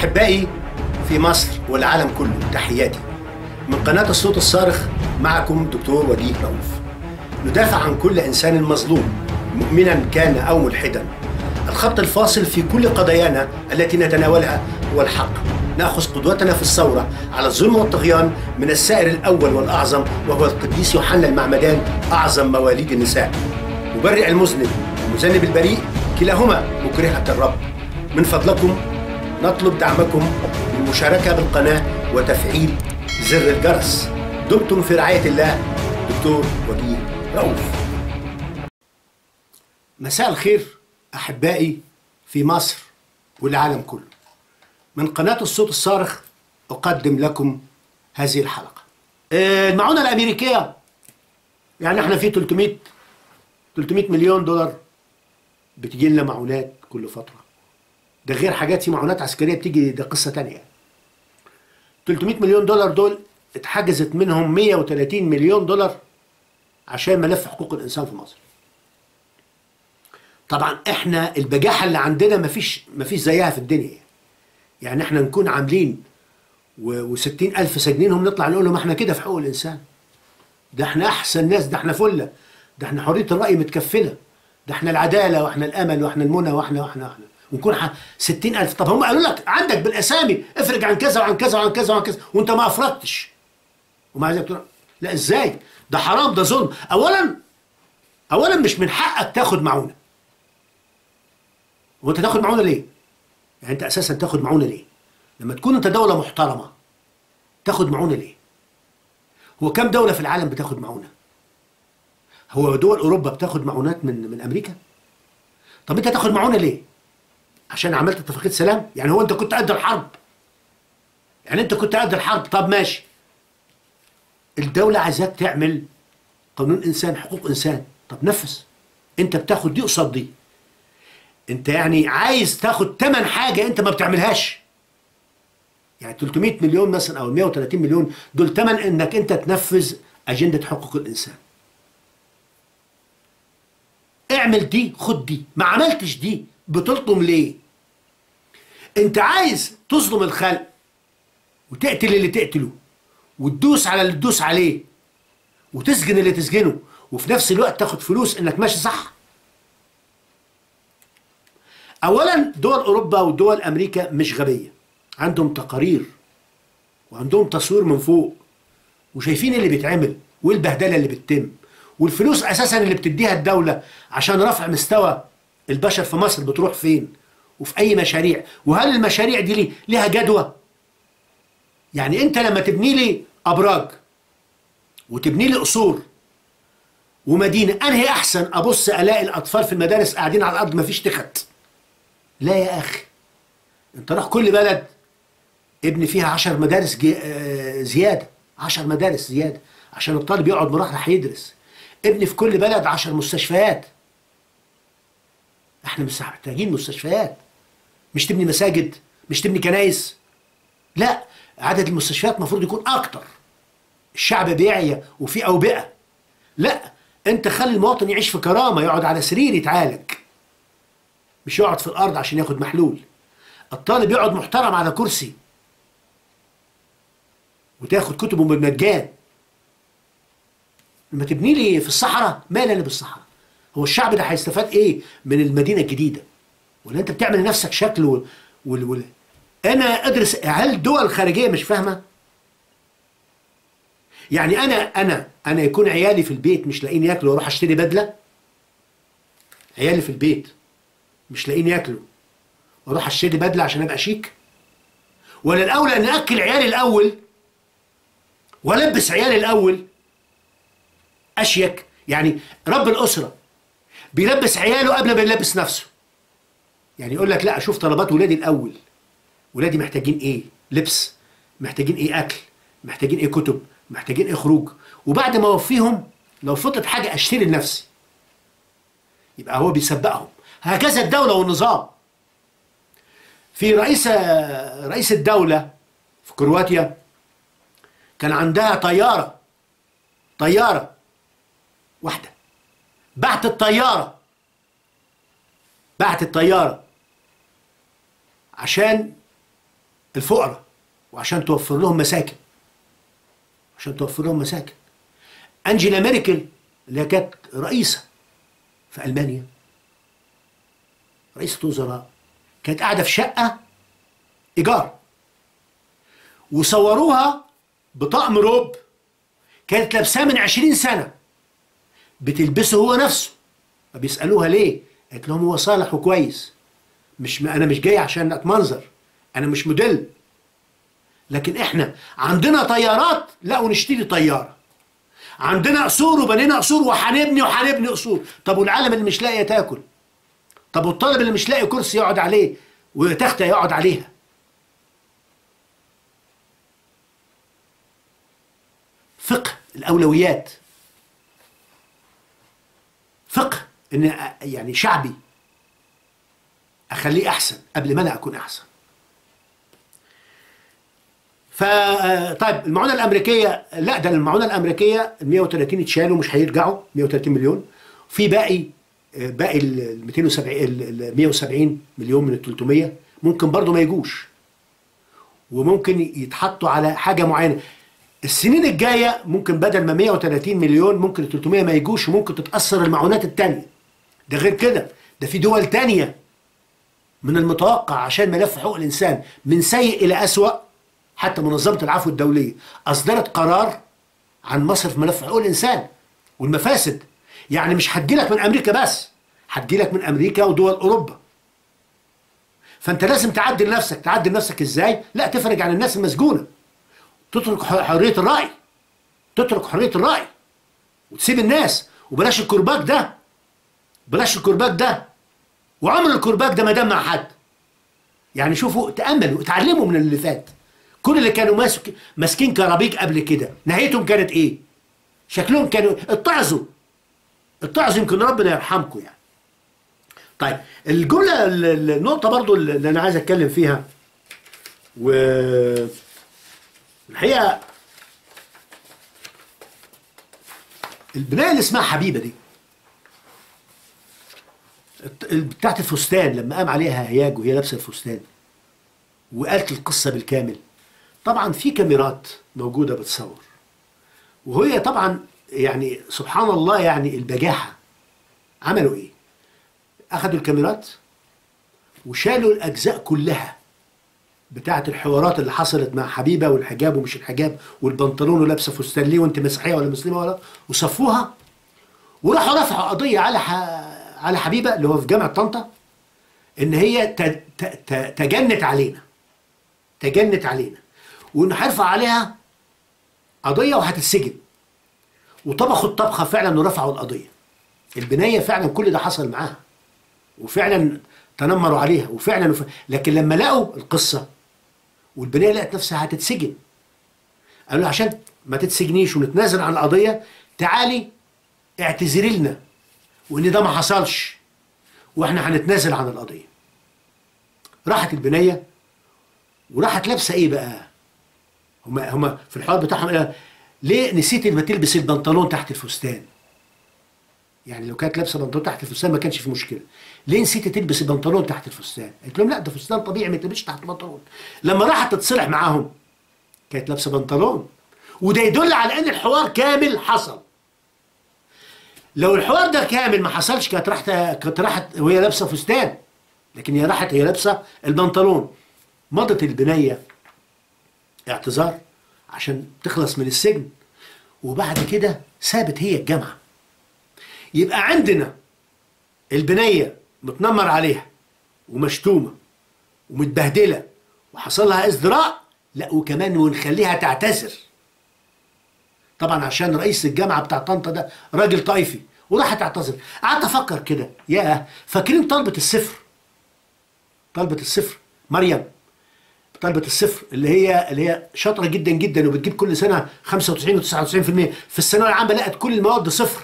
أحبائي في مصر والعالم كله تحياتي. من قناة الصوت الصارخ معكم دكتور وجيه رؤوف. ندافع عن كل إنسان مظلوم مؤمنا كان أو ملحدا. الخط الفاصل في كل قضايانا التي نتناولها هو الحق. نأخذ قدوتنا في الثورة على الظلم والطغيان من السائر الأول والأعظم وهو القديس يوحنا المعمدان أعظم مواليد النساء. مبرئ المذنب ومذنب البريء كلاهما مكرهة الرب. من فضلكم نطلب دعمكم بالمشاركة بالقناة وتفعيل زر الجرس. دمتم في رعاية الله دكتور وجيه رؤوف. مساء الخير أحبائي في مصر والعالم كله. من قناة الصوت الصارخ أقدم لكم هذه الحلقة. آه، المعونة الأمريكية. يعني إحنا في 300 300 مليون دولار بتجي لنا معونات كل فترة. ده غير حاجات في معونات عسكرية بتيجي ده قصة تانية. 300 مليون دولار دول اتحجزت منهم 130 مليون دولار عشان ملف حقوق الإنسان في مصر. طبعا إحنا البجاحة اللي عندنا مفيش مفيش زيها في الدنيا. يعني إحنا نكون عاملين و60 ألف ساجنينهم نطلع نقول لهم إحنا كده في حقوق الإنسان. ده إحنا أحسن ناس ده إحنا فلة ده إحنا حرية الرأي متكفلة ده إحنا العدالة وإحنا الأمل وإحنا المنى وإحنا وإحنا وإحنا. ونكون ح... 60 ألف طب هم قالوا لك عندك بالأسامي افرج عن كذا وعن كذا وعن كذا وعن كذا وأنت ما أفرجتش ومع ذلك تقول لا إزاي ده حرام ده ظلم أولا أولا مش من حقك تاخد معونة وأنت تاخد معونة ليه؟ يعني أنت أساسا تاخد معونة ليه؟ لما تكون أنت دولة محترمة تاخد معونة ليه؟ هو كم دولة في العالم بتاخد معونة؟ هو دول أوروبا بتاخد معونات من من أمريكا؟ طب أنت تاخد معونة ليه؟ عشان عملت اتفاقية سلام؟ يعني هو أنت كنت قد الحرب؟ يعني أنت كنت قد الحرب طب ماشي الدولة عايزاك تعمل قانون إنسان حقوق إنسان طب نفذ أنت بتاخد دي قصاد دي أنت يعني عايز تاخد تمن حاجة أنت ما بتعملهاش يعني 300 مليون مثلا أو 130 مليون دول ثمن إنك انت تنفذ أجندة حقوق الإنسان. اعمل دي خد دي، ما عملتش دي بتلطم ليه؟ انت عايز تظلم الخلق وتقتل اللي تقتله وتدوس على اللي تدوس عليه وتسجن اللي تسجنه وفي نفس الوقت تاخد فلوس انك ماشي صح. اولا دول أوروبا ودول أمريكا مش غبية. عندهم تقارير وعندهم تصوير من فوق وشايفين اللي بيتعمل والبهدلة اللي بتتم والفلوس أساسا اللي بتديها الدولة عشان رفع مستوى البشر في مصر بتروح فين وفي أي مشاريع. وهل المشاريع دي لي ليها جدوى. يعني أنت لما تبني لي أبراج وتبني لي قصور ومدينة أنهي أحسن؟ أبص ألاقي الأطفال في المدارس قاعدين على الأرض مفيش تخت. لا يا أخي. أنت راح كل بلد ابني فيها عشر مدارس آه زيادة. عشر مدارس زيادة. عشان الطالب يقعد مرحلة هيدرس ابني في كل بلد عشر مستشفيات. إحنا مش محتاجين مستشفيات. مش تبني مساجد مش تبني كنايس لا عدد المستشفيات المفروض يكون أكتر. الشعب بيعيا وفي أوبئة. لا أنت خلي المواطن يعيش في كرامة يقعد على سرير يتعالج. مش يقعد في الأرض عشان ياخد محلول. الطالب يقعد محترم على كرسي. وتاخد كتبه بالمجان لما تبني لي في الصحراء؟ مال أنا بالصحراء. هو الشعب ده هيستفاد إيه من المدينة الجديدة؟ ولا انت بتعمل لنفسك شكل وال... وال... وال... أنا ادرس هل الدول الخارجيه مش فاهمة؟ يعني أنا أنا أنا يكون عيالي في البيت مش لاقيين ياكلوا وأروح اشتري بدلة؟ عيالي في البيت مش لاقيين ياكلوا وأروح اشتري بدلة عشان ابقى شيك؟ ولا الاولى ان اكل عيالي الأول والبس عيالي الأول؟ اشيك. يعني رب الاسرة بيلبس عياله قبل ما يلبس نفسه. يعني يقول لك لا أشوف طلبات ولادي الأول. ولادي محتاجين إيه؟ لبس محتاجين إيه أكل محتاجين إيه كتب محتاجين إيه خروج. وبعد ما أوفيهم لو فضلت حاجة أشتري لنفسي. يبقى هو بيسبقهم. هكذا الدولة والنظام. في رئيس رئيس الدولة في كرواتيا كان عندها طيارة طيارة واحدة. بعت الطيارة. بعت الطيارة. عشان الفقراء وعشان توفر لهم مساكن. عشان توفر لهم مساكن. أنجيلا ميركل اللي كانت رئيسة في ألمانيا رئيسة وزراء كانت قاعدة في شقة إيجار وصوروها بطقم روب كانت لابساه من عشرين سنة. بتلبسه هو نفسه. فبيسألوها ليه؟ قالت لهم هو صالح وكويس. مش أنا مش جاي عشان أتمنظر. أنا مش موديل. لكن إحنا عندنا طيارات لا ونشتري طيارة. عندنا قصور وبنينا قصور وهنبني وهنبني قصور. طب والعالم اللي مش لاقية تاكل؟ طب والطالب اللي مش لاقي كرسي يقعد عليه وتختة يقعد عليها؟ فقه الأولويات. فقه إن يعني شعبي. أخليه أحسن قبل ما أنا أكون أحسن. ف طيب المعونة الأمريكية لا ده المعونة الأمريكية ال 130 اتشالوا مش هيرجعوا 130 مليون. في باقي باقي ال 270 ال 170 مليون من ال 300 ممكن برضه ما يجوش. وممكن يتحطوا على حاجة معينة. السنين الجاية ممكن بدل ما 130 مليون ممكن ال 300 ما يجوش وممكن تتأثر المعونات التانية. ده غير كده ده في دول تانية من المتوقع عشان ملف حقوق الإنسان من سيء إلى أسوأ حتى منظمة العفو الدولية أصدرت قرار عن مصر في ملف حقوق الإنسان والمفاسد. يعني مش هتجيلك من أمريكا بس هتجيلك من أمريكا ودول أوروبا. فأنت لازم تعدل نفسك. تعدل نفسك إزاي؟ لا تفرج عن الناس المسجونة. تترك حرية الرأي. تترك حرية الرأي. وتسيب الناس. وبلاش الكرباج ده. بلاش الكرباج ده. وعمر الكرباج ده ما دام مع حد. يعني شوفوا تأملوا اتعلموا من اللي فات. كل اللي كانوا ماسك ماسكين كرابيج قبل كده نهايتهم كانت إيه؟ شكلهم كانوا اتعظوا. اتعظوا يمكن ربنا يرحمكم يعني. طيب الجملة النقطة برضو اللي أنا عايز أتكلم فيها. و الحقيقة البناية اللي اسمها حبيبة دي بتاعت الفستان لما قام عليها هياج وهي لابسة الفستان وقالت القصة بالكامل طبعا في كاميرات موجودة بتصور وهي طبعا يعني سبحان الله يعني البجاحة عملوا إيه؟ اخذوا الكاميرات وشالوا الأجزاء كلها بتاعه الحوارات اللي حصلت مع حبيبة والحجاب ومش الحجاب والبنطلون ولابسة فستان ليه وأنت مسيحية ولا مسلمة ولا وصفوها وراحوا رفعوا قضية على. على حبيبة اللي هو في جامعة طنطا إن هي. تجنت علينا تجنت علينا وانه هيرفع عليها قضية وهتتسجن. وطبخوا الطبخة فعلا ورفعوا القضية. البنايه فعلا كل ده حصل معاها وفعلا تنمروا عليها وفعلا وف... لكن لما لقوا القصة والبنايه لقت نفسها هتتسجن. قالوا عشان ما تتسجنيش ونتنازل عن القضية تعالي اعتذري لنا. وإن ده ما حصلش وإحنا هنتنازل عن القضية. راحت البنية وراحت لابسة إيه بقى؟ هما هما في الحوار بتاعهم ليه نسيت ما تلبس البنطلون تحت الفستان؟ يعني لو كانت لابسة بنطلون تحت الفستان ما كانش في مشكلة. ليه نسيت تلبس البنطلون تحت الفستان؟ قالت لهم لا ده فستان طبيعي ما يتلبسش تحت البنطلون لما راحت تتصلح معاهم كانت لابسة بنطلون. وده يدل على إن الحوار كامل حصل. لو الحوار ده كامل ما حصلش كانت راحت كانت راحت وهي لابسة فستان. لكن هي راحت هي لابسة البنطلون. مضت البنية. اعتذار. عشان تخلص من السجن. وبعد كده سابت هي الجامعة. يبقى عندنا البنية متنمر عليها ومشتومة ومتبهدلة وحصل لها ازدراء لا وكمان ونخليها تعتذر. طبعا عشان رئيس الجامعة بتاع طنطا ده راجل طائفي وراح تعتذر قعدت أفكر كده يا فاكرين طلبة الصفر؟ طلبة الصفر مريم. طلبة الصفر اللي هي اللي هي شاطرة جدا جدا وبتجيب كل سنة 95 و99% في الثانوية العامة لقت كل المواد صفر.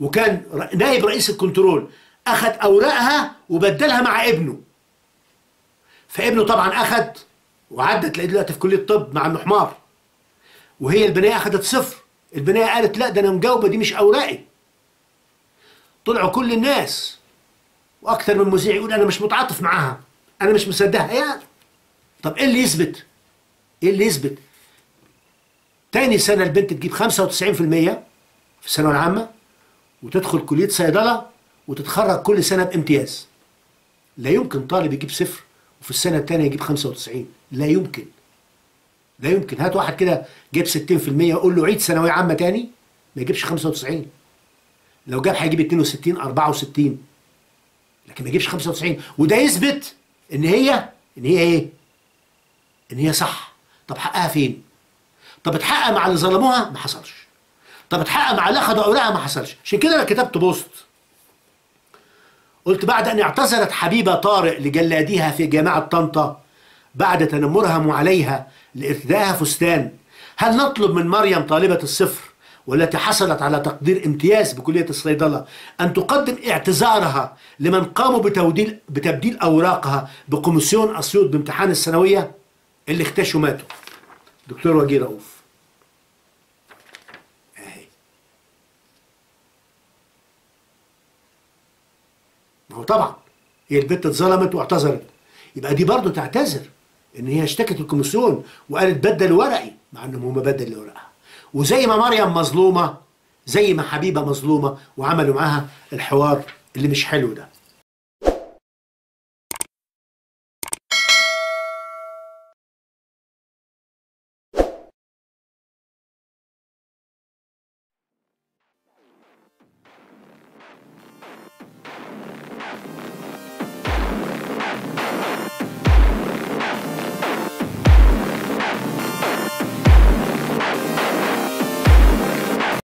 وكان نائب رئيس الكنترول أخذ أوراقها وبدلها مع ابنه. فابنه طبعا أخذ وعدت تلاقيه دلوقتي في كلية الطب مع انه حمار وهي البنية أخذت صفر. البنيه قالت لا ده أنا مجاوبة دي مش أوراقي. طلعوا كل الناس وأكثر من مذيع يقول أنا مش متعاطف معاها أنا مش مصدقها. يعني طب إيه اللي يثبت؟ إيه اللي يثبت؟ تاني سنة البنت تجيب 95% في الثانوية العامة وتدخل كلية صيدلة وتتخرج كل سنة بامتياز. لا يمكن طالب يجيب صفر وفي السنة الثانية يجيب 95 لا يمكن. لا يمكن. هات واحد كده جايب 60% قول له عيد ثانوية عامة تاني ما يجيبش 95 لو جاب هيجيب 62 64 لكن ما يجيبش 95 وده يثبت إن هي إن هي إيه؟ إن هي صح. طب حقها فين؟ طب اتحقق مع اللي ظلموها؟ ما حصلش. طب اتحقق مع اللي اخدوا اوراقها ما حصلش. عشان كده أنا كتبت بوست. قلت بعد أن اعتذرت حبيبة طارق لجلاديها في جامعة طنطا بعد تنمرهم عليها لارتدائها فستان. هل نطلب من مريم طالبة الصفر والتي حصلت على تقدير امتياز بكلية الصيدلة أن تقدم اعتذارها لمن قاموا بتوديل بتبديل أوراقها بكوميسيون أسيوط بامتحان الثانويه اللي اختشوا ماتوا. دكتور وجيه رؤوف أهي. ما هو طبعا هي البنت اتظلمت واعتذرت. يبقى دي برضه تعتذر. إن هي اشتكت الكوميسيون وقالت بدل ورقي مع إنهم هم بدل ورقها. وزي ما مريم مظلومة زي ما حبيبة مظلومة وعملوا معاها الحوار اللي مش حلو ده.